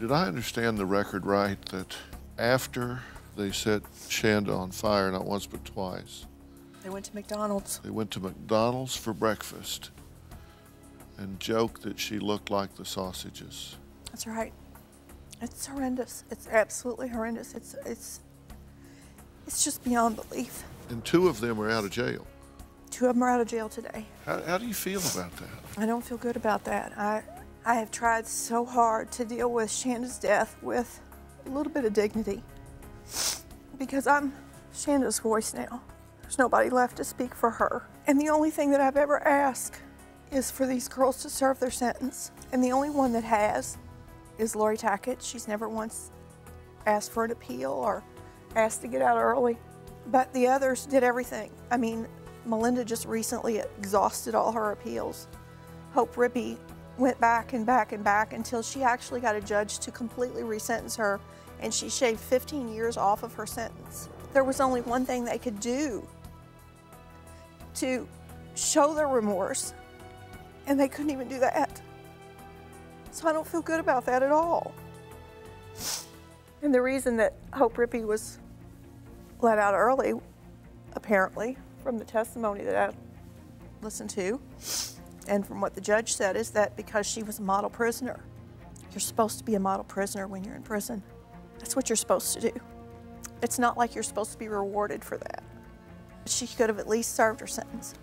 Did I understand the record right that after they set Shanda on fire, not once but twice, They went to McDonald's. they went to McDonald's for breakfast and joked that she looked like the sausages? That's right. It's horrendous. It's absolutely horrendous. It's it's it's just beyond belief. And two of them are out of jail. Two of them are out of jail today. How, how do you feel about that? I don't feel good about that. I I have tried so hard to deal with Shanda's death with a little bit of dignity because I'm Shanda's voice now. There's nobody left to speak for her. And the only thing that I've ever asked is for these girls to serve their sentence. And the only one that has is Laurie Tackett. She's never once asked for an appeal or asked to get out early. But the others did everything. I mean, Melinda just recently exhausted all her appeals. Hope Rippey went back and back and back until she actually got a judge to completely resentence her and she shaved 15 years off of her sentence. There was only one thing they could do to show their remorse, and they couldn't even do that. So I don't feel good about that at all. And the reason that Hope Rippey was let out early, apparently, from the testimony that I listened to, and from what the judge said, is that because she was a model prisoner. You're supposed to be a model prisoner when you're in prison. That's what you're supposed to do. It's not like you're supposed to be rewarded for that. She could have at least served her sentence.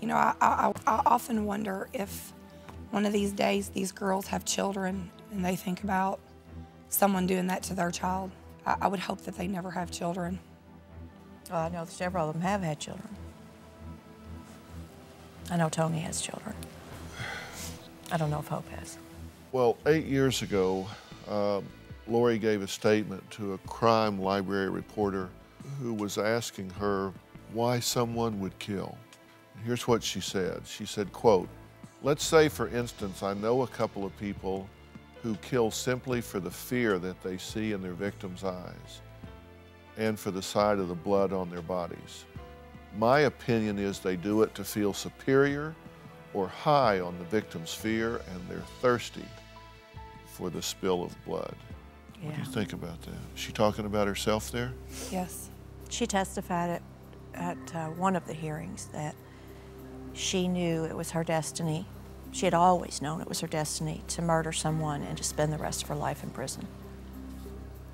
You know, I, I, I often wonder if one of these days these girls have children and they think about someone doing that to their child. I, I would hope that they never have children. Well, I know several of them have had children. I know Toni has children. I don't know if Hope has. Well, eight years ago, um, Laurie gave a statement to a crime library reporter who was asking her why someone would kill. Here's what she said. She said, quote, let's say for instance, I know a couple of people who kill simply for the fear that they see in their victims' eyes and for the sight of the blood on their bodies. My opinion is they do it to feel superior or high on the victim's fear and they're thirsty for the spill of blood. What do you think about that? Is she talking about herself there? Yes. She testified at, at uh, one of the hearings that she knew it was her destiny. She had always known it was her destiny to murder someone and to spend the rest of her life in prison.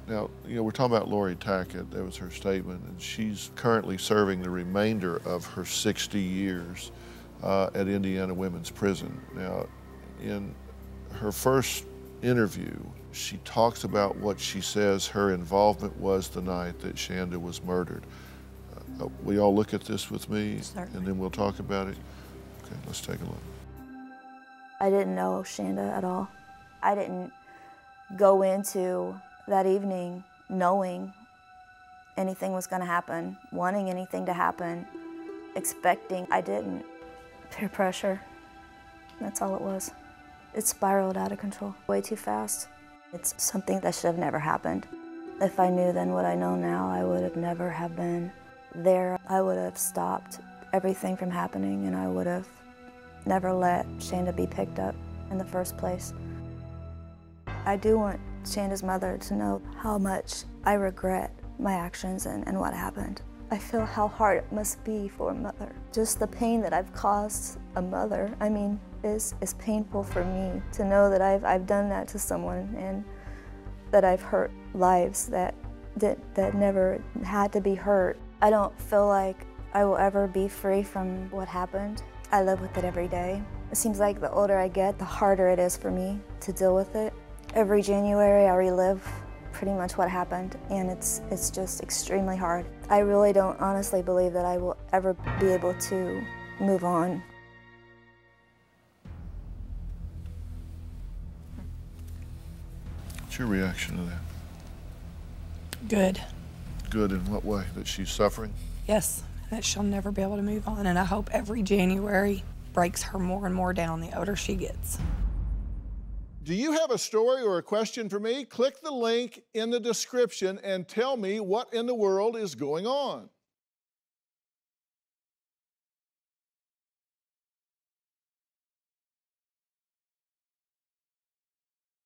Now, you know, we're talking about Laurie Tackett. That was her statement, and she's currently serving the remainder of her 60 years uh, at Indiana Women's Prison. Now, in her first interview, she talks about what she says her involvement was the night that Shanda was murdered. Uh, will y'all look at this with me, Certainly. and then we'll talk about it? Okay, let's take a look. I didn't know Shanda at all. I didn't go into that evening knowing anything was going to happen, wanting anything to happen, expecting. I didn't. Peer pressure. That's all it was. It spiraled out of control way too fast. It's something that should have never happened. If I knew then what I know now, I would have never have been there. I would have stopped everything from happening and I would have never let Shanda be picked up in the first place. I do want Shanda's mother to know how much I regret my actions and, and what happened. I feel how hard it must be for a mother. Just the pain that I've caused a mother, I mean, is, is painful for me to know that I've, I've done that to someone and that I've hurt lives that, that, that never had to be hurt. I don't feel like I will ever be free from what happened. I live with it every day. It seems like the older I get, the harder it is for me to deal with it. Every January, I relive pretty much what happened, and it's, it's just extremely hard. I really don't honestly believe that I will ever be able to move on. What's your reaction to that? Good. Good in what way? That she's suffering? Yes. That she'll never be able to move on. And I hope every January breaks her more and more down the older she gets. Do you have a story or a question for me? Click the link in the description and tell me what in the world is going on.